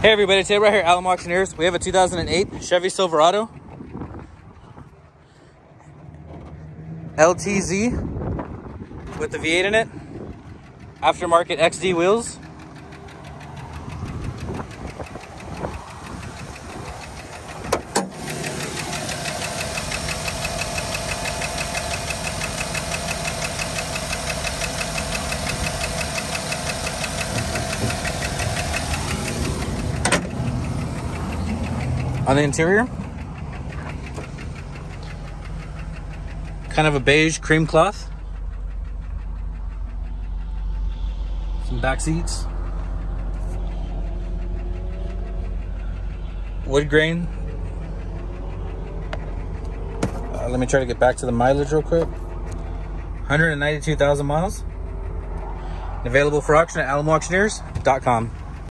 Hey everybody, today we're here Alamo Auctioneers. We have a 2008 Chevy Silverado. LTZ with the V8 in it. Aftermarket XD wheels. On the interior, kind of a beige cream cloth. Some back seats. Wood grain. Uh, let me try to get back to the mileage real quick. 192,000 miles. Available for auction at alamoauctioneers.com.